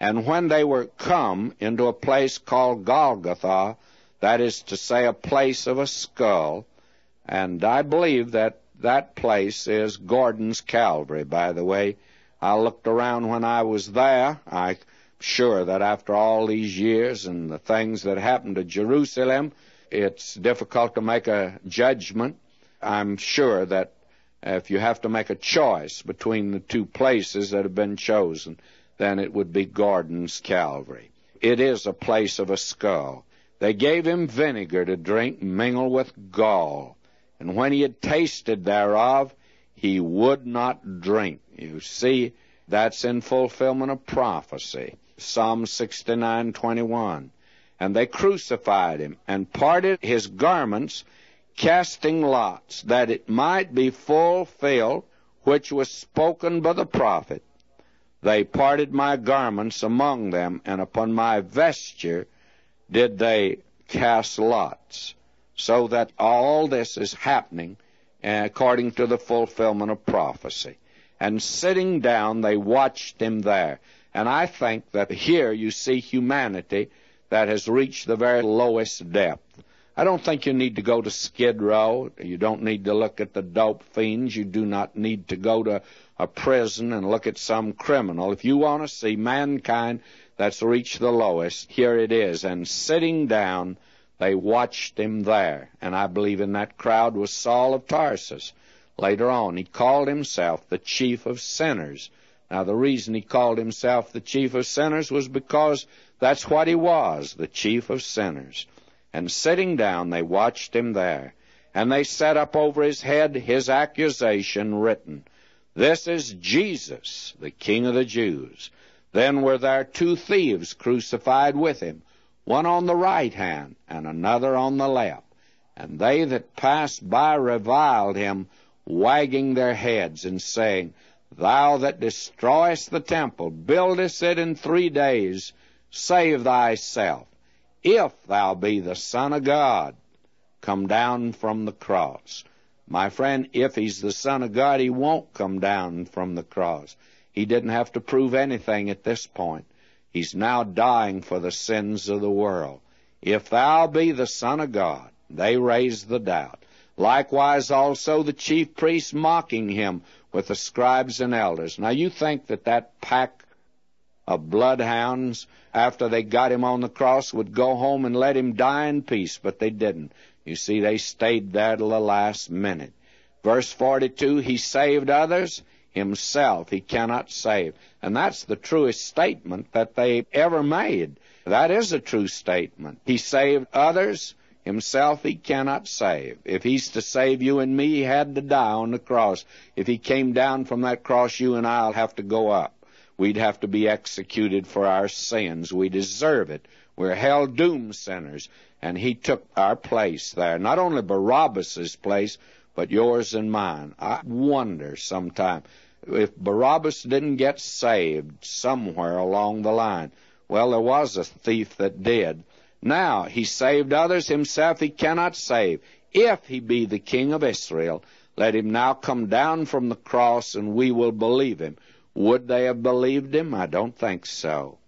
And when they were come into a place called Golgotha, that is to say, a place of a skull, and I believe that that place is Gordon's Calvary, by the way. I looked around when I was there. I'm sure that after all these years and the things that happened to Jerusalem, it's difficult to make a judgment. I'm sure that if you have to make a choice between the two places that have been chosen, then it would be Gordon's Calvary. It is a place of a skull. They gave him vinegar to drink mingled with gall, and when he had tasted thereof, he would not drink. You see, that's in fulfillment of prophecy. Psalm 69:21. And they crucified him and parted his garments, casting lots, that it might be fulfilled which was spoken by the prophet. They parted my garments among them, and upon my vesture did they cast lots. So that all this is happening according to the fulfillment of prophecy. And sitting down, they watched him there. And I think that here you see humanity that has reached the very lowest depth. I don't think you need to go to Skid Row. You don't need to look at the dope fiends. You do not need to go to a prison and look at some criminal. If you want to see mankind that's reached the lowest, here it is. And sitting down, they watched him there. And I believe in that crowd was Saul of Tarsus. Later on, he called himself the chief of sinners. Now, the reason he called himself the chief of sinners was because that's what he was, the chief of sinners. And sitting down, they watched him there. And they set up over his head his accusation written, this is Jesus, the King of the Jews. Then were there two thieves crucified with him, one on the right hand and another on the left. And they that passed by reviled him, wagging their heads and saying, Thou that destroyest the temple, buildest it in three days, save thyself. If thou be the Son of God, come down from the cross. My friend, if he's the Son of God, he won't come down from the cross. He didn't have to prove anything at this point. He's now dying for the sins of the world. If thou be the Son of God, they raised the doubt. Likewise also the chief priests mocking him with the scribes and elders. Now you think that that pack of bloodhounds, after they got him on the cross, would go home and let him die in peace, but they didn't. You see, they stayed there till the last minute. Verse 42, he saved others, himself he cannot save. And that's the truest statement that they ever made. That is a true statement. He saved others, himself he cannot save. If he's to save you and me, he had to die on the cross. If he came down from that cross, you and I'll have to go up. We'd have to be executed for our sins. We deserve it. We're hell doomed sinners and he took our place there. Not only Barabbas's place, but yours and mine. I wonder sometime if Barabbas didn't get saved somewhere along the line. Well, there was a thief that did. Now, he saved others, himself he cannot save. If he be the king of Israel, let him now come down from the cross and we will believe him. Would they have believed him? I don't think so.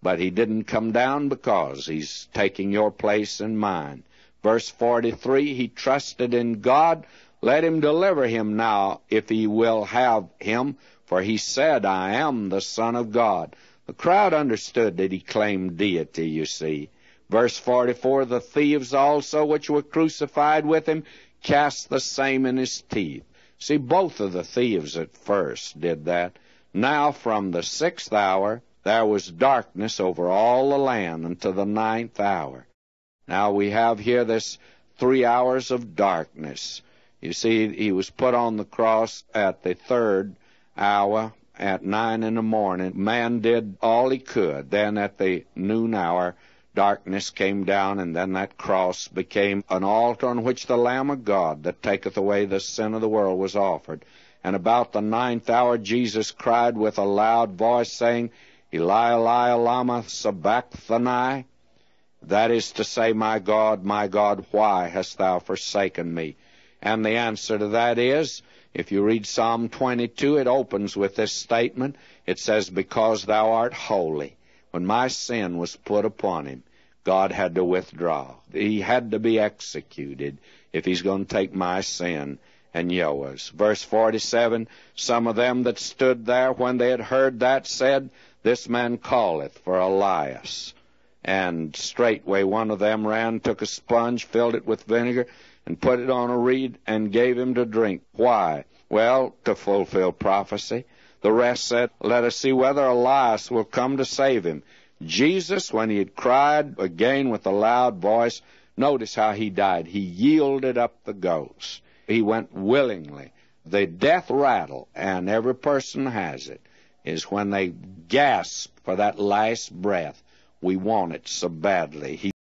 But he didn't come down because he's taking your place and mine. Verse 43, he trusted in God. Let him deliver him now if he will have him, for he said, I am the Son of God. The crowd understood that he claimed deity, you see. Verse 44, the thieves also which were crucified with him cast the same in his teeth. See, both of the thieves at first did that. Now from the sixth hour there was darkness over all the land until the ninth hour. Now we have here this three hours of darkness. You see, he was put on the cross at the third hour at nine in the morning. Man did all he could. Then at the noon hour, darkness came down, and then that cross became an altar on which the Lamb of God that taketh away the sin of the world was offered. And about the ninth hour, Jesus cried with a loud voice, saying, Eli, Eli, lama sabachthani? That is to say, My God, my God, why hast thou forsaken me? And the answer to that is, if you read Psalm 22, it opens with this statement. It says, Because thou art holy. when my sin was put upon him, God had to withdraw. He had to be executed if he's going to take my sin and yours. Verse 47, some of them that stood there when they had heard that said, This man calleth for Elias. And straightway one of them ran, took a sponge, filled it with vinegar, and put it on a reed, and gave him to drink. Why? Well, to fulfill prophecy. The rest said, Let us see whether Elias will come to save him. Jesus, when he had cried again with a loud voice, notice how he died. He yielded up the ghost. He went willingly. The death rattle, and every person has it, is when they gasp for that last breath. We want it so badly. He